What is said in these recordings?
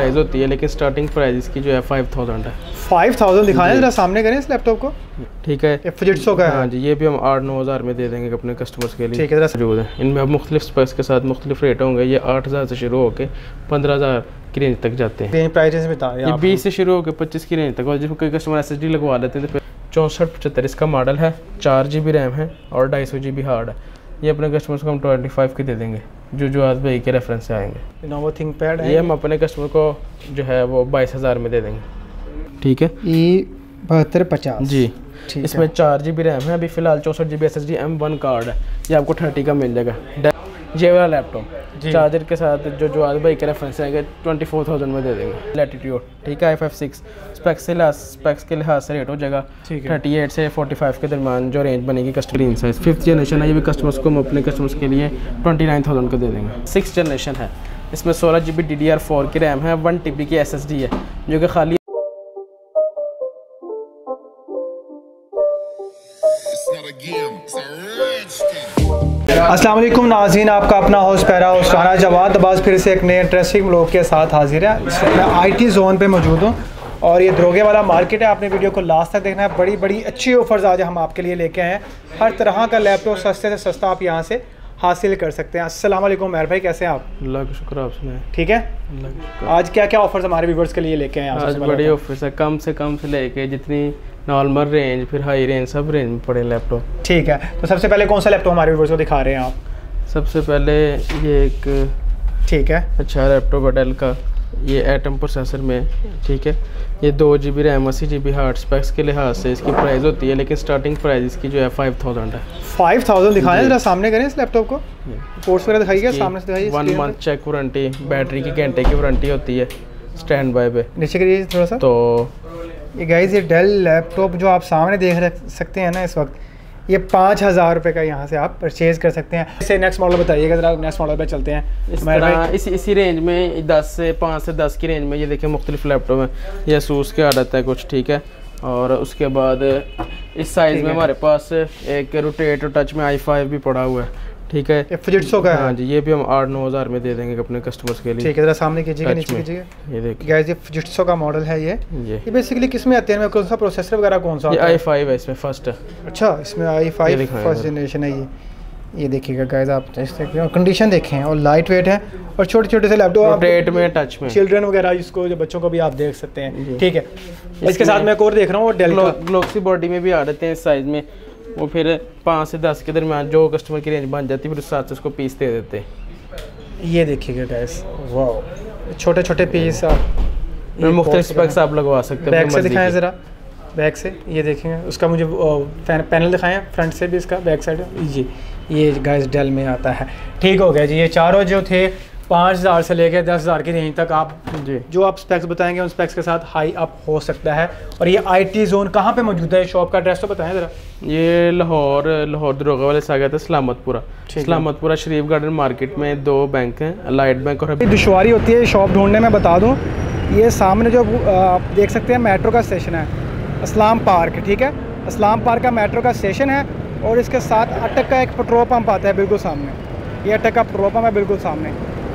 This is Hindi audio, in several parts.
प्राइस होती है लेकिन स्टार्टिंग प्राइस इसकी जो है फाइव थाउज़ेंड है। फाइव थाउज़ेंड दिखाएँ जरा सामने करें इस लैपटॉप को। ठीक है। फुजिट्सो का हाँ। जी ये भी हम आठ नौ हज़ार में दे देंगे अपने कस्टमर्स के लिए। ठीक है, जरा- मौजूद है। इनमें अब मुख्तलिफ़ स्पेक्स के साथ मुख्तलिफ़ रेट होंगे। ये आठ हज़ार से शुरू होकर पंद्रह हज़ार की रेंज तक जाते हैं। प्राइस बता ये बीस से शुरू होकर पच्चीस की रेंज तक और जिसमें कोई कस्टमर एस लगवा लेते हैं तो फिर चौंसठ पचहत्तर इसका मॉडल है। चार जी बी रैम है और ढाई सौ जी बी हार्ड है। ये अपने कस्टमर्स को हम ट्वेंटी फाइव की दे देंगे। जो जो आज भाई के रेफरेंस से आएँगे। इनोवा थिंक पैड ये हम अपने कस्टमर को जो है वो बाईस हज़ार में दे देंगे। ठीक है? ई बहत्तर पचास। जी। इसमें चार जी बी रैम है। अभी फ़िलहाल चौंसठ G B S S D M one card है। ये आपको थर्टी का मिल जाएगा। ये वाला लैपटॉप चार्जर के साथ जो जो आज भाई के रेफरेंस आएँगे ट्वेंटी फोर थाउज़ेंड में दे देंगे। लैटिट्यूड ठीक है आई फाइव सिक्स स्पेक्स से लिहाज स्पेक्स के लिहाज से रेट हो जाएगा। है। थर्टी एट से फोर्टी फाइव के दरमियान जो रेंज बनेगी कस्टमर साइज़ फिफ्थ जनरेशन है ये भी कस्टमर्स को हम अपने कस्टमर्स के लिए ट्वेंटी नाइन थाउज़ेंड का दे देंगे। सिक्स जनरेशन है। इसमें सोलह G B D D R four की रैम है वन टी बी की एस एस डी है जो कि खाली वालेकुम नाजीन आपका अपना होस्ट पैरा होस्ट खाना जवाद अब्बास फिर से एक नए इंटरेस्टिंग लोग के साथ हाजिर है। मैं आईटी जोन पे मौजूद हूँ और ये दरोगे वाला मार्केट है। आपने वीडियो को लास्ट तक देखना है। बड़ी बड़ी अच्छी ऑफर्स आज हम आपके लिए लेके आए हैं। हर तरह का लैपटॉप सस्ते से सस्ता आप यहाँ से हासिल कर सकते हैं। अस्सलाम वालेकुम मेहर भाई कैसे हैं आप? अल्लाह का शुक्र आप सुनाए। ठीक है। आज क्या क्या ऑफर्स हमारे व्यूवर्स के लिए लेके आए हैं? आज बड़ी तो? ऑफ़िस है। कम से कम से लेके जितनी नॉर्मल रेंज फिर हाई रेंज सब रेंज में पड़े लैपटॉप ठीक है तो सबसे पहले कौन सा लैपटॉप हमारे व्यूवर्स को दिखा रहे हैं आप? सबसे पहले ये एक ठीक है। अच्छा लैपटॉप है डेल का ये एटम प्रोसेसर में ठीक है। ये दो जी बी रैम अस्सी जी बी हार्ड स्पेक्स के लिहाज से इसकी प्राइस होती है लेकिन स्टार्टिंग प्राइस इसकी जो है फाइव थाउज़ेंड है। फाइव थाउज़ेंड दिखाएँ। जरा सामने करें इस लैपटॉप को। पोर्ट्स वगैरह दिखाइए सामने से दिखाइए one month check warranty battery की घंटे की वारंटी होती है स्टैंड बाय पे। नीचे करिए थोड़ा सा। तो ये गाइस ये डेल लैपटॉप जो आप सामने देख रख- सकते हैं ना इस वक्त ये पाँच हज़ार रुपये का यहाँ से आप परचेज कर सकते हैं। इसे नेक्स्ट मॉडल बताइएगा ज़रा नेक्स्ट मॉडल पे चलते हैं। इस तरह इसी इसी रेंज में दस से पाँच से दस की रेंज में ये देखिए मुख्तलिफ़ लैपटॉप हैं। ये सूस के आ जाता है कुछ ठीक है? और उसके बाद इस साइज़ में हमारे पास एक रोटेट टच में आई फाइव भी पड़ा हुआ है। ठीक है? फुजिट्सो का हाँ। जी ये भी हम आठ नौ हज़ार में दे देंगे अपने कस्टमर्स के लिए। ठीक है ज़रा सामने कीजिएगा नीचे। कीजिएगा। ये देखिए। ये फुजिट्सो का मॉडल है ये। ये। ये बेसिकली किसमें आते हैं? कौन सा प्रोसेसर वगैरह कौन सा आई फाइव है? इसमें फ़र्स्ट अच्छा इसमें आई फाइव फ़र्स्ट जनरेशन है ये। ये देखिएगा गाइस आप हैं। कंडीशन देखें और लाइट वेट है और छोटे छोटे से लैपटॉप रोटेट में टच में। चिल्ड्रन वगैरह इसको जो बच्चों को भी आप देख सकते हैं। ठीक है। इसके साथ मैं एक और देख रहा हूँ डेल ग्लोक्सी बॉडी में भी आ जाते हैं इस साइज़ में। वो फिर पाँच से दस के दरमियान जो कस्टमर की रेंज बन जाती है फिर उस हिसाब से उसको पीस दे देते। ये देखिएगा गैस वाह छोटे छोटे पीस आप मुख्तलिफ़ स्पेक्स आप लगवा सकते हैं बैक से दिखाएँ ज़रा बैक से ये देखेंगे उसका मुझे पैनल दिखाएँ फ्रंट से भी इसका बैक साइड जी ये गैस डेल में आता है। ठीक हो गया जी ये चारों जो थे पाँच हज़ार से लेकर दस हज़ार की रेंज तक आप जी। जो आप स्पेक्स बताएँगे उन स्पेक्स के साथ हाई अप हो सकता है। और ये आईटी जोन कहाँ पे मौजूद है? शॉप का एड्रेस तो बताएँ ज़रा। ये लाहौर लाहौर दरोगा वाले से आ गया था सलामतपुरा सलामतपुरा शरीफ गार्डन मार्केट में दो बैंक हैं अलाइट बैंक और दुशारी होती है शॉप ढूँढने में बता दूँ। ये सामने जो आप देख सकते हैं मेट्रो का स्टेशन है। इस्लाम पार्क ठीक है? इस्लाम पार्क का मेट्रो का स्टेशन है और इसके साथ अटक का एक पेट्रोल पम्प आता है बिल्कुल सामने। ये अटक का पेट्रोल पम्प है बिल्कुल सामने।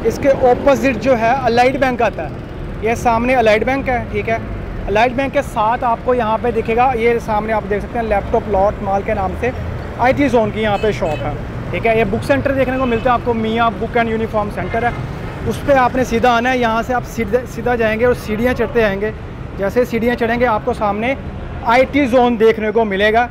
इसके ऑपोजिट जो है अलाइट बैंक आता है। ये सामने अलाइट बैंक है, ठीक है? अलाइट बैंक के साथ आपको यहाँ पे दिखेगा, ये सामने आप देख सकते हैं लैपटॉप लॉट माल के नाम से आईटी जोन की यहाँ पे शॉप है, ठीक है? ये बुक सेंटर देखने को मिलता है आपको मियाँ बुक एंड यूनिफॉर्म सेंटर है। उस पर आपने सीधा आना है, यहाँ से आप सीधे, सीधा जाएँगे और सीढ़ियाँ चढ़ते जाएँगे। जैसे सीढ़ियाँ चढ़ेंगे, आपको सामने आईटी जोन देखने को मिलेगा।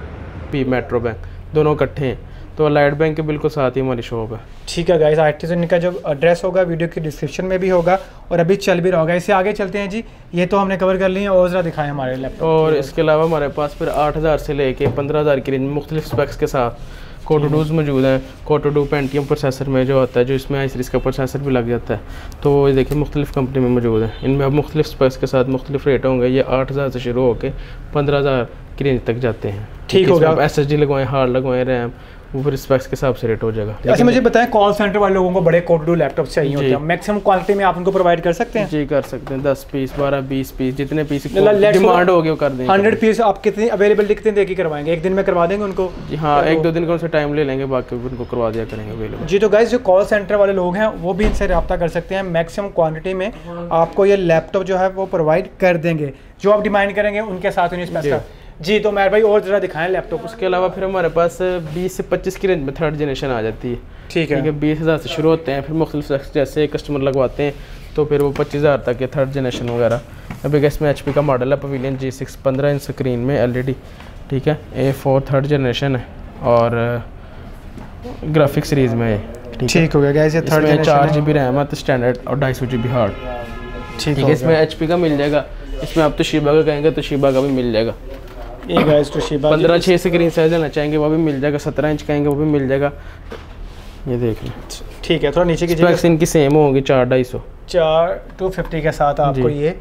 पी मेट्रो बैंक दोनों इकट्ठे हैं। तो लाइट बैंक के बिल्कुल साथ ही हमारी शॉप है। ठीक है गाइस आईटी जोन का जो एड्रेस होगा वीडियो की डिस्क्रिप्शन में भी होगा और अभी चल भी रहा होगा। इससे आगे चलते हैं जी ये तो हमने कवर कर लिया और ज़रा दिखाएँ हमारे लैपटॉप और इसके अलावा हमारे पास फिर आठ हज़ार से लेके पंद्रह हज़ार की रेंज में मुख्तलिफ़ स्पेक्स के साथ कोटोडूज मौजूद हैं। कोटोडू पेंटियम प्रोसेसर में जो आता है जो इसमें आई सीरीज़ का प्रोसेसर भी लग जाता है तो ये देखिए मुख्तलिफ़ कंपनी में मौजूद है। इनमें अब मुख्तलिफ़ स्पेक्स के साथ मुख्तलिफ़ रेट होंगे। ये आठ हज़ार से शुरू होकर पंद्रह हज़ार की रेंज तक जाते हैं। ठीक हो गया। एस एस डी लगवाएँ हार्ड लगवाएँ रैम वो फिर स्पेक्स के हिसाब से रेट हो जाएगा। अच्छा मुझे बताएँ कॉल सेंटर वाले लोगों को बड़े कोटडू लैपटॉप चाहिए होते। हैं। मैक्सिमम क्वांटिटी में आप उनको प्रोवाइड कर सकते हैं? जी कर सकते हैं। दस पीस बारह बीस पीस जितने पीस डिमांड होगी वो कर देंगे। हंड्रेड पीस आप कितनी अवेलेबिलिटी कितनी देर की करवाएँगे? एक दिन में करवा देंगे उनको? जी हाँ एक दो? दिन का उनसे टाइम ले लेंगे बाकी उनको करवा दिया करेंगे अवेलेबल जी तो गाइज़ जो कॉल सेंटर वाले लोग हैं वो भी इनसे रब्ता कर सकते हैं। मैक्सिमम क्वांटिटी में आपको ये लैपटॉप जो है वो प्रोवाइड कर देंगे। जो आप डिमांड करेंगे उनके साथ उन्हें जी तो मेहर भाई और ज़रा दिखाएँ लैपटॉप उसके अलावा फिर हमारे पास 20 से 25 की रेंज में थर्ड जनरेशन आ जाती है। ठीक है। बीस हज़ार से शुरू होते हैं फिर मुख्तलिफ़ जैसे कस्टमर लगवाते हैं तो फिर वो पच्चीस हज़ार तक के थर्ड जनरेशन वगैरह। अभी इसमें एच का मॉडल है पवीलियन जी सिक्स पंद्रह इंच स्क्रीन में एल ठीक है? ए फोर थर्ड जनरेशन है और ग्राफिक सीरीज़ में है ठीक हो? गया गाइज़ ये थर्ड चार जी बी रैम है तो स्टैंडर्ड और ढाई सौ जी बी हार्ड ठीक है है इसमें एचपी का मिल जाएगा। इसमें आप तो शिबा का कहेंगे तो शिबा का भी मिल जाएगा। ये तो शिबा पंद्रह छः स्क्रीन साइज़ लेना चाहेंगे वो भी मिल जाएगा सत्रह इंच कहेंगे वो भी मिल जाएगा। ये देख लें। ठीक है थोड़ा नीचे की स्पेक्स इनकी सेम होंगी चार ढाई सौ। चार टू फिफ्टी के साथ आपको ये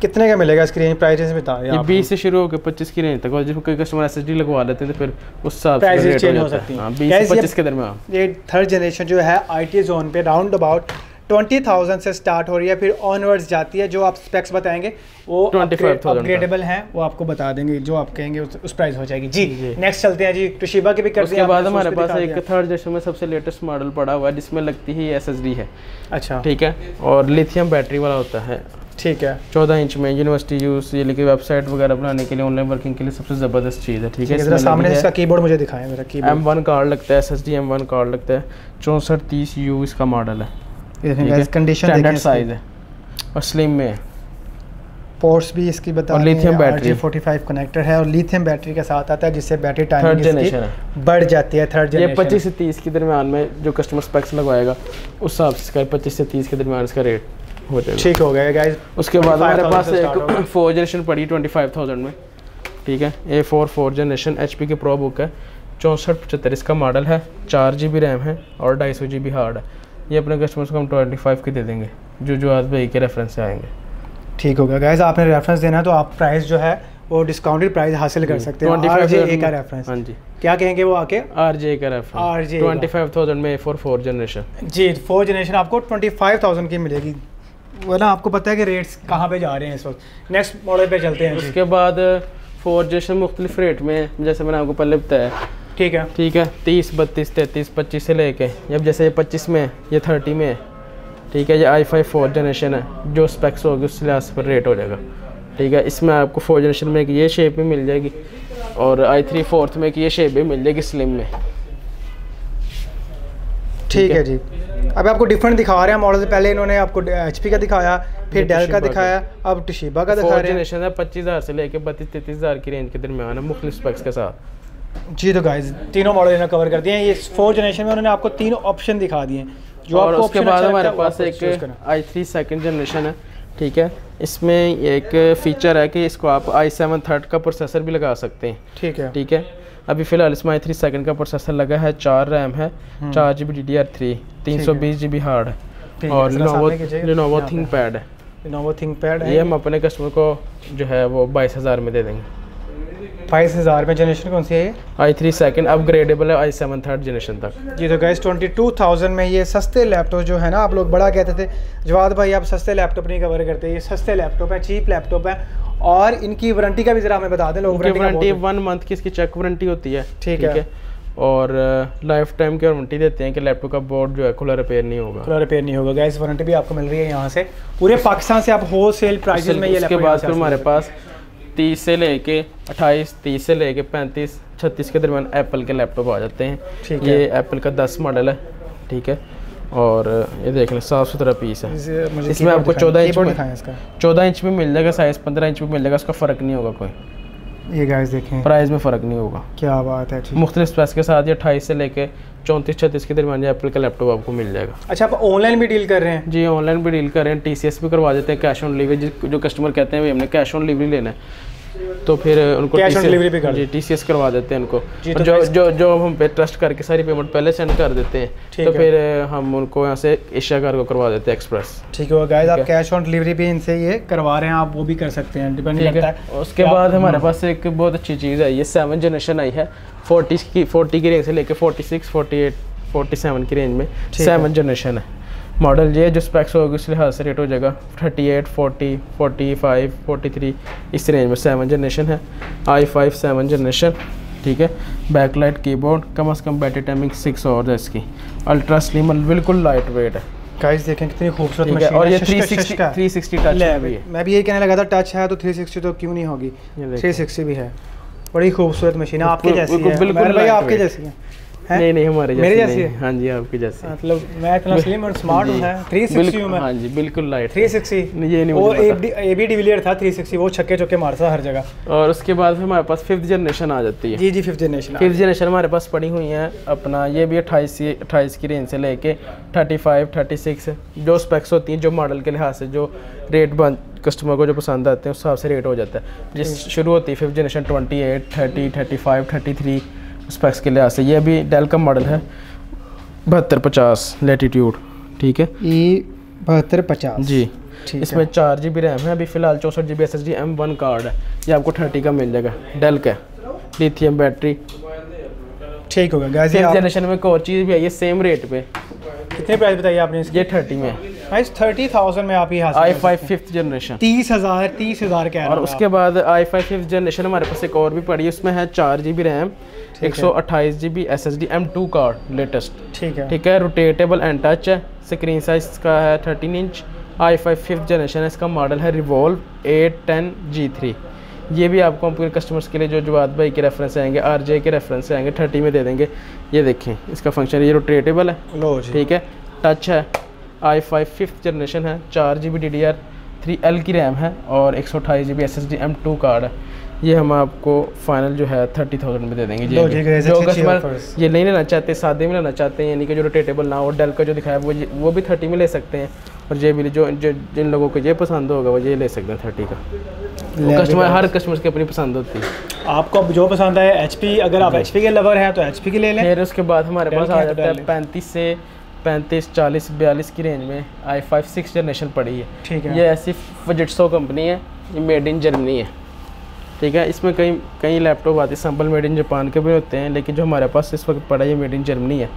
कितने का मिलेगा इसकी रेंज प्राइस बता ये बीस से शुरू होकर पच्चीस की रेंज तक और जिसमें कोई कस्टमर एस लगवा लेते हैं तो फिर उस हिसाब से change हो। सकती हैं। हाँ बीस पच्चीस के दरमियान। ये थर्ड जनरेशन जो है आईटी जोन पे राउंड अबाउट ट्वेंटी थाउज़ेंड से स्टार्ट हो रही है फिर ऑनवर्ड्स जाती है जो आप स्पेक्स बताएँगे वो 25,000 का। अपग्रेडेबल हैं वो आपको बता देंगे जो आप कहेंगे उस, उस प्राइस हो जाएगी। जी जी। नेक्स्ट चलते हैं जी टोशिबा के भी करते उसके बाद हमारे पास एक थर्ड जनरेशन में सबसे लेटेस्ट मॉडल पड़ा हुआ है जिसमें लगती ही एस है। अच्छा। ठीक है? और लिथियम बैटरी वाला होता है। ठीक है। चौदह इंच में यूनिवर्सिटी यूज़ ये लेके वेबसाइट वगैरह बनाने के लिए ऑनलाइन वर्किंग के लिए सबसे ज़बरदस्त चीज़ है ठीक है? सामने इसका कीबोर्ड मुझे दिखाएँ मेरा एम वन कार्ड लगता है S S D M one card लगता है चौंसठ तीस यू इसका मॉडल है। कंडीशन स्टैंडर्ड साइज़ है? और स्लिम में। है पोर्ट्स भी इसकी बता और battery। फोर्टी फाइव कनेक्टर है और लिथियम बैटरी के साथ आता है जिससे बैटरी थर्ड जनरेशन है। इसकी बढ़ जाती है थर्ड ये जनरेशन पच्चीस से तीस के दरमियान में जो कस्टमर स्पेक्स लगवाएगा उस हिसाब से इसका पच्चीस से तीस के दरमियान इसका रेट हो जाएगा। ठीक हो गया गाइस उसके बाद हमारे पास। एक फोर जनरेशन पड़ी ट्वेंटी फाइव थाउज़ेंड में। ठीक है? A four four generation H P की प्रो बुक है। चौंसठ पचहत्तर इसका मॉडल है। चार जी बी रैम है और ढाई सौ जी बी हार्ड है। ये अपने कस्टमर्स को हम ट्वेंटी फाइव के दे देंगे जो जो आज भाई के रेफरेंस से आएँगे। ठीक हो गया। गाइस आपने रेफरेंस देना है तो आप प्राइस जो है वो डिस्काउंटेड प्राइस हासिल कर सकते हैं। 25,000 RJA का रेफरेंस हाँ जी। क्या कहेंगे वो आके? आर जे का रेफरेंस RJ का। ट्वेंटी फाइव थाउज़ेंड में A four four generation G four generation आपको ट्वेंटी फाइव थाउज़ेंड की मिलेगी। वो ना आपको पता है कि रेट्स कहाँ पे जा रहे हैं इस वक्त। नेक्स्ट मॉडल पे चलते हैं उसके बाद फोर जनरेशन मुख्तलिफ़ रेट में जैसे मैंने आपको पहले बताया ठीक है। ठीक है तीस बत्तीस तैंतीस पच्चीस से लेके जब जैसे ये पच्चीस में है ये थर्टी में है ठीक है ये आई फाइव फोर जनरेशन है जो स्पेक्स होगी उस लिहाज पर रेट हो जाएगा। ठीक है इसमें आपको फोर जनरेशन में एक ये शेप भी मिल जाएगी और आई थ्री फोर्थ में एक ये शेप भी मिल जाएगी स्लिम में। ठीक है? जी। अब आपको डिफरेंट दिखा रहे हैं मॉडल से पहले इन्होंने आपको एचपी का दिखाया फिर डेल का दिखाया अब टशिबा का दिखा रहे हैं। जनरेशन है पच्चीस हज़ार से लेके बत्तीस तैंतीस हज़ार की रेंज के दरमियान है मुख्तलिफ़ स्पेक्स के साथ। जी तो गाइस तीनों मॉडल इन्होंने कवर कर दिए हैं। ये फोर जनरेशन में उन्होंने आपको तीन ऑप्शन दिखा दिए हैं। जो और आपको उसके बाद अच्छा हमारे पास एक। आई थ्री सेकेंड जनरेशन है ठीक है? इसमें एक फीचर है कि इसको आप आई सेवन थर्ड का प्रोसेसर भी लगा सकते हैं। ठीक है। ठीक है? अभी फ़िलहाल इसमें आई थ्री सेकेंड का प्रोसेसर लगा है चार रैम है चार G B D D R three तीन सौ बीस जी बी हार्ड है। और लिनोवो लिनोवो थिंक पैड है। इनोवा थिंक पैड ये हम अपने कस्टमर को जो है वो बाईस हज़ार में दे देंगे। बाईस हज़ार में जनरेशन कौन सी है ये? आई थ्री सेकेंड अपग्रेडेबल है आई सेवन थर्ड जनरेशन तक। जी तो गैस ट्वेंटी टू थाउज़ेंड में ये सस्ते लैपटॉप जो है ना आप लोग बड़ा कहते थे जवाद भाई आप सस्ते लैपटॉप नहीं कवर करते ये सस्ते लैपटॉप है चीप लैपटॉप है और इनकी वारंटी का भी ज़रा हमें बता दें लोग वारंटी वन मंथ की इसकी चेक वारंटी होती है ठीक है। और लाइफ टाइम की वारंटी देते हैं कि लैपटॉप का बोर्ड जो है खुला रिपेयर नहीं होगा। खुला रिपेयर नहीं होगा। गैस वारंटी भी आपको मिल रही है यहाँ से। पूरे पाकिस्तान से आप होल सेल प्राइजेस में ये laptop बाद फिर हमारे पास तीस से लेके अट्ठाईस तीस से लेके पैंतीस छत्तीस के दरमियान एप्पल के लैपटॉप आ जाते हैं। ये एप्पल का दस मॉडल है ठीक है? और ये देख लें साफ़ सुथरा पीस है। इसमें आपको 14 इंच में- चौदह इंच में मिल जाएगा साइज़ पंद्रह इंच में मिल जाएगा उसका फ़र्क नहीं होगा कोई। ये गाइस देखें। प्राइस में फ़र्क नहीं होगा। क्या बात है मुख्तलिफ़ स्पेस के साथ ये अट्ठाईस से लेके चौंतीस छत्तीस के दरमियान जो एप्पल का लैपटॉप आपको मिल जाएगा। अच्छा आप ऑनलाइन भी डील कर रहे हैं? जी ऑनलाइन भी डील कर रहे हैं। टीसीएस भी करवा देते हैं कैश ऑन डिलीवरी जो कस्टमर कहते हैं भाई हमने कैश ऑन डिलीवरी लेना है। तो फिर उनको Cash on TCS delivery कर जी टी करवा देते हैं उनको। तो जो जो जो हम पे ट्रस्ट करके सारी पेमेंट पहले सेंड कर देते हैं तो फिर हम उनको यहाँ से एशिया कार्गो करवा देते हैं एक्सप्रेस ठीक है गाइस आप कैश ऑन डिलीवरी भी इनसे ये करवा रहे हैं आप वो भी कर सकते हैं डिपेंड करता है। उसके बाद हमारे हाँ। पास एक बहुत अच्छी चीज़ आई है ये सेवन जनरेशन आई है फोर्टी की फोर्टी की रेंज से लेकर forty six forty eight forty seven की रेंज में सेवन जनरेशन है। मॉडल ये जो स्पेक्स होगी उस लिहाज से रेट हो जाएगा thirty eight forty forty five forty three इस रेंज में सेवन जनरेशन है आई फाइव सेवन जनरेशन ठीक है? बैकलाइट कीबोर्ड कम अज़ कम बैटरी टाइमिंग सिक्स और है इसकी। अल्ट्रा स्लिम बिल्कुल लाइट वेट है। गाइस देखें कितनी खूबसूरत ठीक है और ये शश- थ्री शश- सिक्सटी शश का। थ्री सिक्सटी टच ले, में भी मैं भी यही कहने लगा था टच है तो 360 तो क्यों नहीं होगी? ये देखो। 360 भी है। बड़ी खूबसूरत मशीन है आपके जैसी है। बिल्कुल भाई आपके जैसी है। हैं? नहीं नहीं हमारे मेरे जैसी जैसी? नहीं। है? हाँ जी आपकी जैसी। मतलब मैं इतना स्लिम और स्मार्ट हूँ। है? 360 बिल्कुल- हूँ मैं। हाँ जी बिल्कुल लाइट 360 ये नहीं और मुझे ए बी डिविलियर था 360 वो छक्के चौके मारता हर जगह। और उसके बाद फिर हमारे पास फिफ्थ जनरेशन आ जाती है। जी जी फिफ्थ जनरेशन फिफ्थ जनरेशन हमारे पास पड़ी हुई है अपना ये भी अट्ठाईस अट्ठाईस की रेंज से लेके थर्टी फाइव थर्टी सिक्स जो स्पेक्स होती हैं जो मॉडल के लिहाज से जो रेट बन कस्टमर को जो पसंद आते हैं उस हिसाब से रेट हो जाता है। जिस शुरू होती है fifth generation twenty eight thirty thirty five thirty three specs के लिहाज से ये अभी डेल का मॉडल है बहत्तर पचास लेटीट्यूड ठीक है? ई बहत्तर पचास। जी। इसमें चार जी बी रैम है अभी फ़िलहाल चौंसठ G B S S D M one card है ये आपको थर्टी का मिल जाएगा डेल का लिथियम बैटरी ठीक होगा ये जनरेशन में एक और चीज़ भी आई है सेम रेट पे। कितने प्राइस बताइए आपने इसके? ये थर्टी में। गाइस 30000 में आप ही हासिल आई फाइव। फिफ्थ जनरेशन 30000 30000 कह रहा और उसके बाद आई फाइव फिफ्थ जनरेशन हमारे पास एक और भी पड़ी है उसमें है चार जी बी रैम एक सौ अट्ठाईस G B S S D M two card latest ठीक है। ठीक है रोटेटेबल एंड टच है स्क्रीन साइज़ का है thirteen inch I five fifth generation है इसका मॉडल है Revolve eight ten G three ये भी आपको अपने कस्टमर्स के लिए जो जवाद भाई के रेफरेंस आएँगे आर जे के रेफरेंस आएँगे थर्टी में दे देंगे। ये देखें इसका फ़ंक्शन ये रोटेटेबल है। लो ठीक है टच है। आई फाइव फिफ्थ जनरेशन है चार G B D D R three L की रैम है और एक सौ अठाईस G B S S D M two card है। ये हम आपको फाइनल जो है थर्टी थाउज़ेंड में दे देंगे। जी, जो कस्टमर ये नहीं लेना चाहते सादे में लेना चाहते हैं यानी कि जो रोटेटेबल ना हो डेल का जो दिखाया वो वो भी थर्टी में ले सकते हैं। और ये भी जो जो जिन लोगों को ये पसंद होगा वो ये ले सकते हैं थर्टी का। कस्टमर हर कस्टमर की अपनी पसंद होती है। आपको जो पसंद है एच अगर आप HP के लवर हैं तो एच की ले लें। फिर उसके बाद हमारे पास आ तो जाता है। पैंतीस से पैंतीस चालीस बयालीस की रेंज में आई फाइव सिक्स जनरेशन पड़ी है। ठीक है। ये ऐसी फजिटसो कंपनी है ये मेड इन जर्मनी है। ठीक है इसमें कई कई लैपटॉप आते हैं सैंपल मेड इन जापान के भी होते हैं लेकिन जो हमारे पास इस वक्त पड़ा है ये मेड इन जर्मनी है।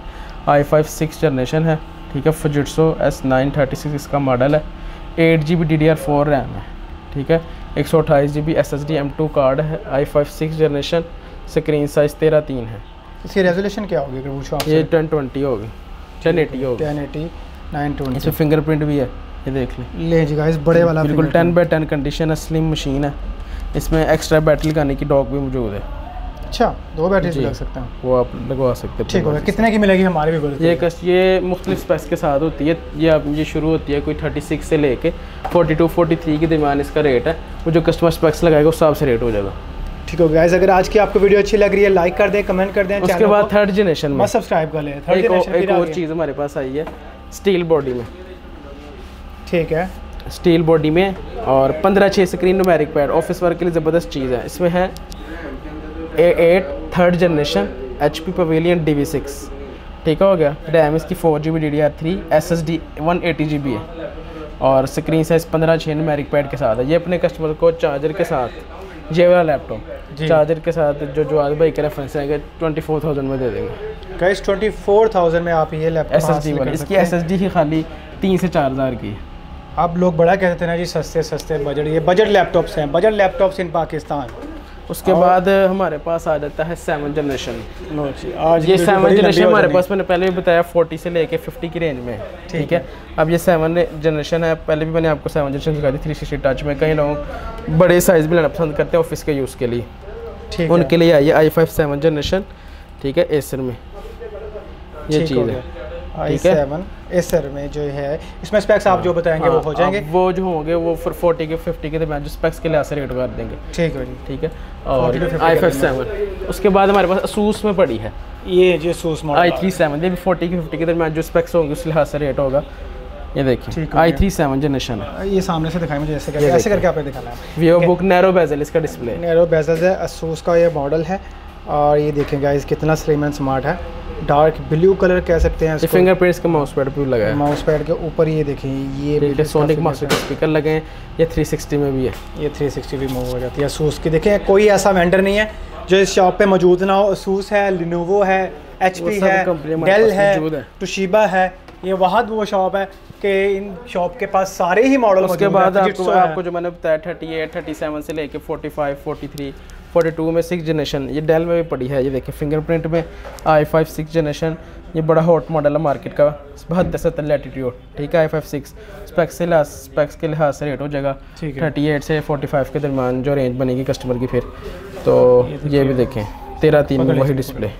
आई फाइव सिक्स जनरेशन है ठीक है Fujitsu S nine thirty six इसका मॉडल है। Eight G B D D R four RAM है ठीक है। एक सौ अट्ठाईस G B S S D M two card है I five six generation screen size तेरह तीन है। इसकी रेजोल्यूशन क्या होगी अगर पूछो ये टेन ट्वेंटी होगी। टेन एटी होगी 1080 920 इसमें फिंगरप्रिंट भी है ये देख लें। ले जी गाइस बड़े वाला बिल्कुल। टेन बाई टेन कंडीशन है स्लिम मशीन है। इसमें एक्स्ट्रा बैटरी लगाने की डॉक भी मौजूद है। अच्छा दो बैटरी। लग सकते हैं। वो आप लगवा सकते हैं ठीक होगा कितने की मिलेगी हमारे भी ये कस ये मुख्तलिफ़ स्पेक्स के साथ होती है। ये आप ये शुरू होती है कोई 36 से लेके 42 43 के दरमियान इसका रेट है। वो जो कस्टमर स्पेक्स लगाएगा उस हिसाब से रेट हो जाएगा। ठीक होगा गाइस अगर आज की आपको वीडियो अच्छी लग रही है लाइक कर दें कमेंट कर दें उसके बाद थर्ड जनरेशन में। सब्सक्राइब कर लें। थर्ड जनरेशन एक और चीज़ हमारे पास आई है स्टील बॉडी में। ठीक है। स्टील बॉडी में और पंद्रह छः screen numeric pad office work के लिए ज़बरदस्त चीज़ है। इसमें है A eight third generation H P Pavilion D V six ठीक हो गया। रैम इसकी four G B D D R three S S D one eighty G B है। और स्क्रीन साइज़ पंद्रह छः नुमेरिक पैड के साथ। है ये अपने कस्टमर को चार्जर के साथ ये वाला लैपटॉप। चार्जर के साथ जो जो आज भाई के रेफरेंस है ट्वेंटी फोर थाउज़ेंड में दे देंगे। कैश ट्वेंटी फोर थाउज़ेंड में आप ये लैपटॉप एस एस डी हासिल इसकी एस एस डी ही खाली तीन से चार हज़ार की आप लोग बड़ा कहते हैं ना जी सस्ते सस्ते बजट ये बजट लैपटॉप्स हैं बजट लैपटॉप्स इन पाकिस्तान उसके बाद हमारे पास आ जाता है सेवन जनरेशन आज ये सेवन जनरेशन हमारे पास मैंने पहले भी बताया फोर्टी से लेके फिफ्टी की रेंज में ठीक है? अब ये सेवन जनरेशन है पहले भी मैंने आपको सेवन जनरेशन दिखाई थी थ्री सिक्सटी टच में। कई लोग बड़े साइज़ भी लेना पसंद करते हैं ऑफ़िस के यूज़ के लिए। ठीक उनके लिए आई है आई फाइव सेवन जनरेशन ठीक है एसर में। ये चीज़ है। ठीक है? सेवन एसर में जो है इसमें स्पेक्स आप जो बताएँगे वो हाँ, हो जाएँगे वो जो होंगे वो फिर फोर्टी के फिफ्टी के दरमियान जो स्पेक्स के लिए ऐसे रेट कर देंगे। ठीक है ठीक है? और 40 to 50 आई फाइव सेवन उसके बाद हमारे पास असूस में पड़ी है। ये जो Asus model I three seven ये भी फोर्टी की फिफ्टी के दरमियान जो स्पेक्स होंगे उस लिहाज से रेट होगा। ये देखिए ठीक हो आई। थ्री सेवन जनरेशन है ये सामने से दिखाई मुझे ऐसे करके ऐसे करके आपने दिखाना है। वीवो बुक नैरो बेजल इसका डिस्प्ले नैरो बेजल्स है असूस का ये मॉडल है। और ये देखें गाइस कितना स्लिम एंड स्मार्ट है। डार्क ब्लू कलर कह सकते हैं ये इसको। फिंगरप्रिंट्स का माउस पैड भी लगा है। माउस पैड के ऊपर ये देखें ये सोनिक मास्टर के स्पीकर लगे हैं। ये 360 में भी है। ये 360 भी मूव हो जाती है। असूस की देखें कोई ऐसा वेंडर नहीं है जो इस शॉप पे मौजूद ना हो। असूस है लिनोवो है एच है डेल है। टुशीबा है। ये वहाँ वो शॉप है कि इन शॉप के पास सारे ही मॉडल उसके बाद आपको आपको जो मैंने बताया 38 37 से लेके 45 43 42 में सिक्स जनरेशन ये डेल में भी पड़ी है ये देखिए फिंगरप्रिंट में आई फाइव सिक्स जनरेशन ये बड़ा हॉट मॉडल है मार्केट का बहत्तर सत्तर एटीट्यूड ठीक है आई फाइव सिक्स स्पेक्स के लिहाज स्पेक्स के लिहाज से रेट हो जाएगा। थर्टी एट से फोर्टी फाइव के दरमियान जो रेंज बनेगी कस्टमर की फिर। तो ये भी देखें तेरह तीन में वही डिस्प्ले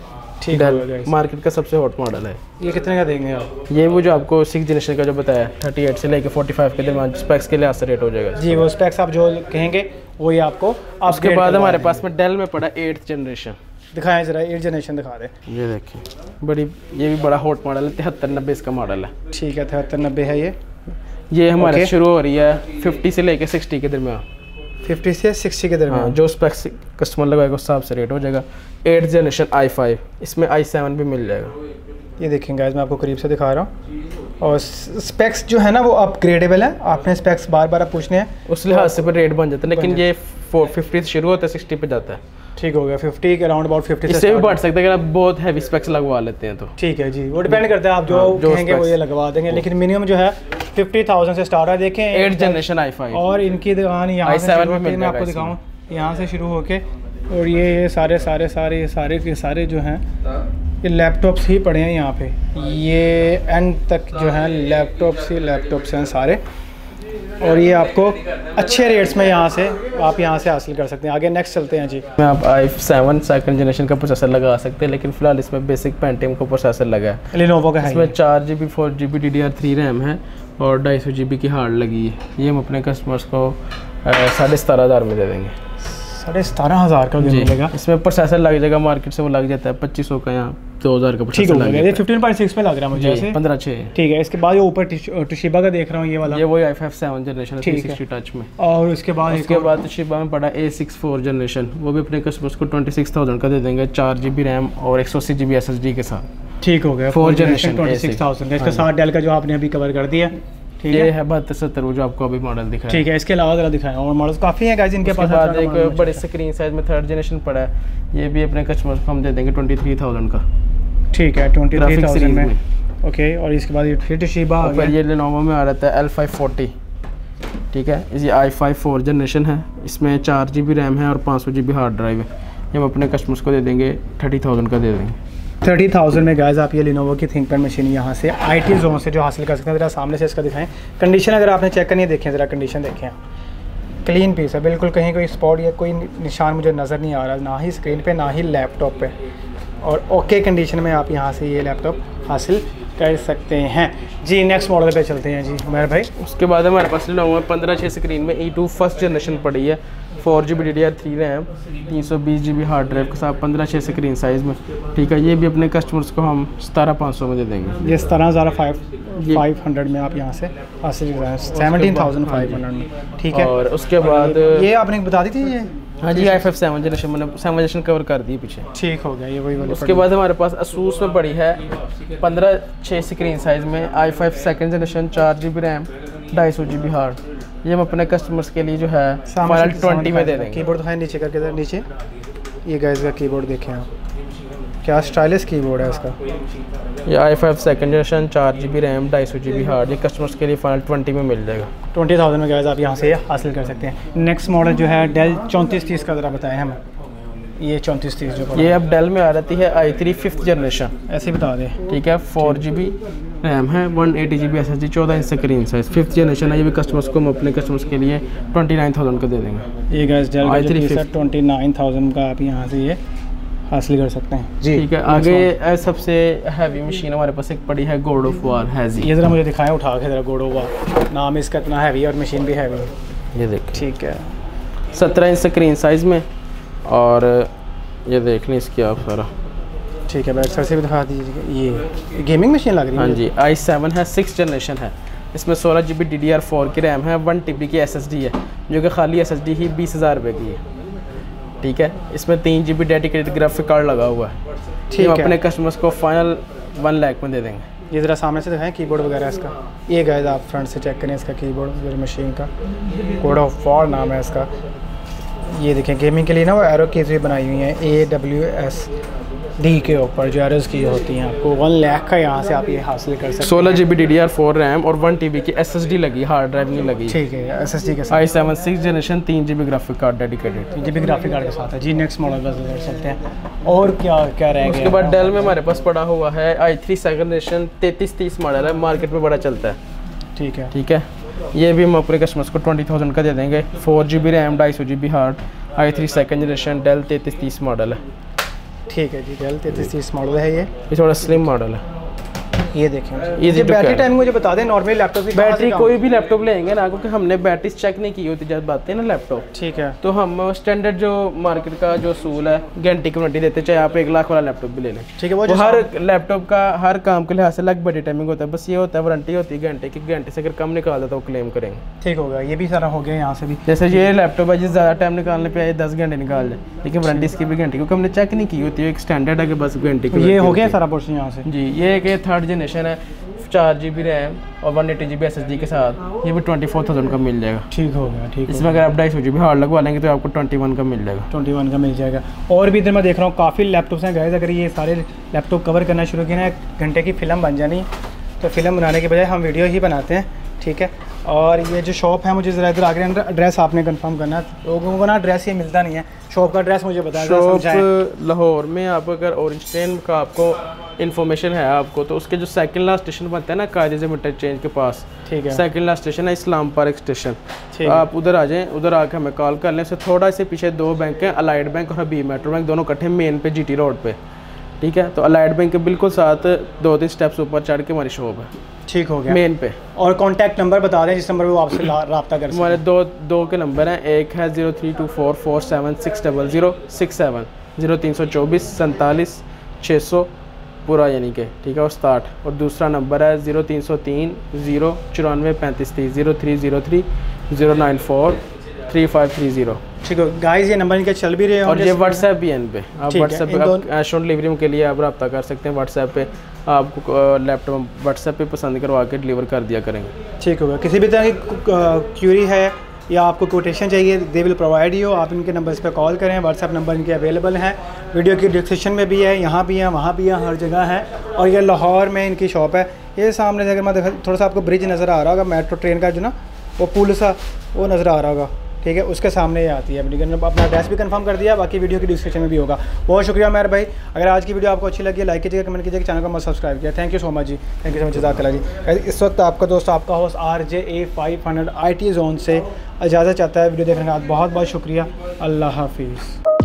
ठीक है मार्केट का सबसे हॉट मॉडल है। ये कितने का देंगे आप? ये वो जो आपको सिक्स जनरेशन का जो बताया थर्टी एट से लेके फोर्टी फाइव के दरमियान स्पेक्स के लिहाज से रेट हो जाएगा। जी वो स्पेक्स आप जो कहेंगे वही आपको उसके बाद हमारे पास में डेल में पड़ा एट्थ जनरेशन दिखाएँ जरा एट जनरेशन दिखा दे। ये देखिए। बड़ी ये भी बड़ा हॉट मॉडल है तिहत्तर नब्बे इसका मॉडल है। ठीक है तिहत्तर नब्बे है ये। ये हमारे Okay. शुरू हो रही है फिफ्टी से लेके सिक्सटी के दरमियान। फिफ्टी से सिक्सटी के दरमियान। हाँ जो स्पेक्स कस्टमर लगाएगा उस हिसाब से रेट हो जाएगा। एट जनरेशन आई फाइव इसमें आई सेवन भी मिल जाएगा। ये देखेंगे आज मैं आपको करीब से दिखा रहा हूँ। और स्पेक्स जो है ना वो अपग्रेडेबल है। आपने स्पेक्स बार बार आप पूछने हैं। उस लिहाज से पर रेट बन जाता है। लेकिन ये फोर फिफ्टी से शुरू होता है सिक्सटी पर जाता है। ठीक हो गया फिफ्टी के अराउंड अबाउट फिफ्टी इससे भी बढ़ सकता है अगर आप बहुत हैवी स्पेक्स लगवा लेते हैं तो। ठीक है जी वो डिपेंड करता है आप जो, हाँ, जो कहेंगे वो ये लगवा देंगे लेकिन मिनिमम जो है फिफ्टी थाउज़ेंड से स्टार्ट है देखें एट जनरेशन आई फाइव और इनकी दुकान यहाँ से i7 शुरू भी होके मिल मैं आपको दिखाऊँ यहाँ से शुरू होके और ये ये सारे सारे सारे ये सारे के सारे जो हैं ये लैपटॉप्स ही पड़े हैं यहाँ पे। ये एंड तक जो हैं लैपटॉप्स ही लैपटॉप्स हैं सारे। और ये आपको अच्छे रेट्स में यहाँ से आप यहाँ से हासिल कर सकते हैं। आगे नेक्स्ट चलते हैं जी। में आप आई सेवन सेकंड जनरेशन का प्रोसेसर लगा सकते हैं लेकिन फ़िलहाल इसमें बेसिक पेंटियम का प्रोसेसर लगा है। लिनोवो का है इसमें चार G B four G B D D R three RAM है और ढाई सौ जी बी की हार्ड लगी है। ये हम अपने कस्टमर्स को साढ़े सतारह हज़ार में दे देंगे। साढ़े सतारह हज़ार का मिलेगा। इसमें प्रोसेसर लग जाएगा मार्केट से वो लग जाता है पच्चीस सौ का यहाँ दो हज़ार का ठीक हो ये फिफ्टीन पॉइंट सिक्स में लग रहा है मुझे पंद्रह छः। ठीक है इसके बाद ये ऊपर टुशिबा का देख रहा हूँ ये वाला। ये वही I five seven generation three sixty touch में। और उसके बाद उसके बाद शिबा में पड़ा ए सिक्स फोर जनरेशन वो भी अपने कस्टमर्स को ट्वेंटी सिक्स थाउज़ेंड का दे देंगे चार जी बी रैम और एक सौ अस्सी G B S S D के साथ। ठीक हो गया। Four generation twenty six thousand इसके साथ डेल का जो आपने अभी कवर कर दिया ठीक ये है है बहत्तर सत्तर वो जो आपको अभी मॉडल दिखा ठीक है इसके अलावा ज़रा दिखाएँ और मॉडल्स काफ़ी हैं गाइस इनके पास बाद अच्छा एक बड़े स्क्रीन साइज़ में थर्ड जनरेशन पड़ा है। ये भी अपने कस्टमर्स को हम दे देंगे ट्वेंटी थ्री थाउज़ेंड का। ठीक है ट्वेंटी थ्री थाउज़ेंड में। ओके और इसके बाद ये फिर ये लेनोवो में आ रहा था एल फाइव फोर्टी ठीक है ये आई फाइव फोर जनरेशन है। इसमें चार जी बी रैम है और पाँच सौ जी बी हार्ड ड्राइव है। ये हम अपने कस्टमर्स को दे देंगे थर्टी थाउज़ेंड का दे देंगे। थर्टी थाउज़ेंड में गाइस आप ये लिनोवो की थिंक पैड मशीन यहाँ से आई टी जोन से जो हासिल कर सकते हैं, ज़रा सामने से इसका दिखाएँ। कंडीशन अगर आपने चेक करनी है, देखें, ज़रा कंडीशन देखें। क्लीन पीस है, बिल्कुल कहीं कोई स्पॉट या कोई निशान मुझे नज़र नहीं आ रहा, ना ही स्क्रीन पे, ना ही लैपटॉप पे। और ओके कंडीशन में आप यहाँ से ये लैपटॉप हासिल कर सकते हैं। जी नेक्स्ट मॉडल पे चलते हैं जी, उमर भाई। उसके बाद हमारे पास लेनोवो पंद्रह छः स्क्रीन में ई टू फ़र्स्ट जनरेशन पड़ी है। Four G B D D R three RAM तीन सौ बीस जी बी हार्ड ड्राइव के साथ पंद्रह छः स्क्रीन साइज़ में। ठीक है ये भी अपने कस्टमर्स को हम सतारह पाँच सौ में दे देंगे। ये सतारह हज़ार फाइव फाइव हंड्रेड में आप यहाँ से हासिल कर सेवनटीन थाउज़ेंड फाइव हंड्रेड में। ठीक है। और उसके बाद ये आपने बता दी थी ये? हाँ जी आई फाइव सेवन जनरेशन मैंने सेवन जनरेशन कवर कर दी पीछे। ठीक हो गया ये वही वाली उसके बाद हमारे पास असूस में पड़ी है पंद्रह छः स्क्रीन साइज़ में आई फाइव सेकेंड जनरेशन चार जी बी रैम ढाई सौ जी बी हार्ड ये हम अपने कस्टमर्स के लिए जो है फाइनल ट्वेंटी में दे देंगे। कीबोर्ड दिखाएँ नीचे करके नीचे। ये गैस का कीबोर्ड देखें आप। क्या स्टाइलिश कीबोर्ड है इसका? ये आई फाइव सेकेंड जनरेशन चार जी बी रैम ढाई सौ जी बी हार्ड ये कस्टमर्स के लिए फाइनल ट्वेंटी में मिल जाएगा। ट्वेंटी थाउज़ेंड में गैस आप यहाँ से हासिल कर सकते हैं। नेक्स्ट मॉडल जो है डेल चौंतीस तीस का ज़रा बताएँ हमें। ये चौंतीस तीस जो ये अब डेल में आ रहती है आई थ्री फिफ्थ जनरेशन ऐसे ही बता दें। ठीक है फोर जी बी रैम है one eighty G B S S G चौदह inch screen size fifth generation है ये भी कस्टमर्स को हम अपने कस्टमर्स के लिए ट्वेंटी नाइन थाउज़ेंड का दे देंगे। ये guys Dell I three i3 twenty nine thousand का आप यहाँ से ये हासिल कर सकते हैं। जी ठीक है आगे। सबसे हैवी मशीन हमारे पास एक पड़ी है गोड ऑफ़ वार हैजी ये ज़रा मुझे दिखाएँ उठा के ज़रा गोडो वार नाम इसका इतना हैवी और मशीन भी हैवी है। ये देखिए ठीक है। सत्रह इंच स्क्रीन साइज़ में। और ये देख लें इसकी आप सारा। ठीक है बैक साइड से भी दिखा दीजिए ये गेमिंग मशीन लग रही है। हाँ जी आई सेवन है सिक्स जनरेशन है। इसमें सोलह G B D D R four की रैम है वन टी बी की एस एस डी है जो कि खाली एस एस डी ही बीस हज़ार रुपये की है। ठीक है इसमें तीन G B dedicated graphic card लगा हुआ है। ठीक है। अपने कस्टमर्स को फाइनल वन लाख में दे देंगे। ये ज़रा सामने से दिखाएँ कीबोर्ड वगैरह इसका। ये गाइस आप फ्रंट से चेक करें इसका कीबोर्ड मशीन का। कोड ऑफ़ फॉर नाम है इसका। ये देखें गेमिंग के लिए ना वो एरो कीज भी बनाई हुई हैं ए डब्ल्यू एस डी के ऊपर जो एरोज की होती हैं आपको वन लाख का यहाँ से आप ये हासिल कर सकते सोलह G B D D R four RAM और वन टी बी की एस एस डी लगी हार्ड ड्राइव नहीं लगी। ठीक है एस एस डी के साथ। आई सेवन सिक्स जनरेशन तीन G B graphic card dedicated तीन जी भी ग्राफिक कार्ड के साथ है। जी नेक्स्ट मॉडल बस कर सकते हैं। और क्या क्या रह उसके बाद डेल में हमारे पास पड़ा हुआ है आई थ्री सेकंड जनरेशन तैतीस तीस मॉडल है। मार्केट में बड़ा चलता है। ठीक है। ठीक है? ये भी हम अपने कस्टमर्स को ट्वेंटी थाउज़ेंड का दे देंगे। फोर जी बी रैम ढाई सौ G B hard I three second generation Dell तैतीस तीस मॉडल है। ठीक है जी डेल तैतीस तीस मॉडल है ये। ये थोड़ा स्लिम मॉडल है। ये देखें। ये तो बैटरी टाइम मुझे बता दें नॉर्मली लैपटॉप की बैटरी कोई भी लैपटॉप लेंगे ना क्योंकि हमने बैटरी चेक नहीं की होती जब हैं ना लैपटॉप ठीक है। तो हम स्टैंडर्ड जो मार्केट का जो सूल है घंटे की वारंटी देते चाहे आप एक लाख वाला लैपटॉप भी ले लें। ठीक है वो हर लैपटॉप का हर काम के लिहाज से अलग बड़ी टाइमिंग होता है बस ये होता है वारंटी होती है घंटे की घंटे से अगर कम निकाल देता है क्लेम करेंगे। ठीक हो गया ये भी सारा हो गया यहाँ से भी। जैसे ये लैपटॉप है जिस ज़्यादा टाइम निकालने पे आए दस घंटे निकाल ले। लेकिन वारंटी इसकी भी घंटे क्योंकि हमने चेक नहीं की होती है एक स्टैंडर्ड है कि बस घंटे की ये हो गया सारा पोर्शन यहाँ से। जी ये एक थर्ड जनरेशन है चार जी बी रैम और one eighty G B S S D के साथ। ये भी ट्वेंटी फोर थाउज़ेंड का मिल जाएगा। ठीक हो गया ठीक इसमें अगर आप ढाई सौ जी बी हार्ड लगवा लेंगे तो आपको ट्वेंटी वन का मिल जाएगा। ट्वेंटी वन का मिल जाएगा। और भी इधर मैं देख रहा हूँ काफ़ी लैपटॉप्स हैं गैस अगर ये सारे लैपटॉप कवर करना शुरू किए ना एक घंटे की फ़िल्म बन जानी। तो फ़िल्म बनाने के बजाय हम वीडियो ही बनाते हैं। ठीक है? और ये जो शॉप है मुझे ज़रा इधर आगे अंदर एड्रेस आपने कंफर्म करना है। लोगों को ना एड्रेस ये मिलता नहीं है। शॉप का एड्रेस मुझे बताया शॉप लाहौर में आप अगर ऑरेंज ट्रेन का आपको इन्फॉर्मेशन है आपको तो उसके जो सेकंड लास्ट स्टेशन बनता है ना कायदे इंटरचेंज के पास। ठीक है। सेकंड लास्ट स्टेशन है इस्लाम पार्क स्टेशन। आप उधर आ जाएँ उधर आके हमें कॉल कर लें। उससे थोड़ा से पीछे दो बैंक हैं अलाइड बैंक और हबीब मेट्रो बैंक दोनों इकट्ठे मेन पे जीटी रोड पे। ठीक है? तो अलाइड बैंक के बिल्कुल साथ दो तीन स्टेप्स ऊपर चढ़ के हमारी शॉप है। ठीक हो गया। मेन पे। और कॉन्टैक्ट नंबर बता दें जिस नंबर पर वो आपसे रब्ता कर हमारे दो दो के नंबर हैं। एक है zero three two four four seven six double zero six seven zero तीन सौ चौबीस सैंतालीस छः सौ पूरा यानी कि ठीक है और सताठ और दूसरा नंबर है ज़ीरो तीन सौ तीन ज़ीरो चौरानवे पैंतीस तीस zero three zero three zero nine four three five three zero ठीक है गाइस ये नंबर इनके चल भी रहे और ये व्हाट्सएप भी है इन पे। आप है, व्हाट्सएप पे कैश ऑन डिलीवरी के लिए आप रब्ता कर सकते हैं। व्हाट्सएप पे आपको लैपटॉप व्हाट्सएप पे पसंद करवा के डिलीवर कर दिया करेंगे। ठीक होगा। किसी भी तरह की क्यूरी है या आपको कोटेशन चाहिए दे विल प्रोवाइड यू आप इनके नंबर्स पे कॉल करें। व्हाट्सएप नंबर इनके अवेलेबल हैं। वीडियो की डिस्क्रिप्शन में भी है यहाँ भी है वहाँ भी है हर जगह है। और ये लाहौर में इनकी शॉप है। ये सामने से अगर मैं देखा थोड़ा सा आपको ब्रिज नज़र आ रहा होगा मेट्रो ट्रेन का जो ना वो पुल सा वो नज़र आ रहा होगा। ठीक है, उसके सामने ही आती है। अपनी अपना एड्रेस भी कंफर्म कर दिया, बाकी वीडियो की डिस्क्रिप्शन में भी होगा। बहुत शुक्रिया मेहर भाई। अगर आज की वीडियो आपको अच्छी लगी लाइक कीजिएगा कमेंट कीजिएगा चैनल को मत सब्सक्राइब किया। थैंक यू सो मच जी। थैंक यू सो मच जजाकला जी। इस वक्त आपका दोस्त, आपका host R J A five hundred I T zone से इजाज़त चाहता है। वीडियो देखने का बहुत बहुत शुक्रिया। अल्लाह हाफिज़।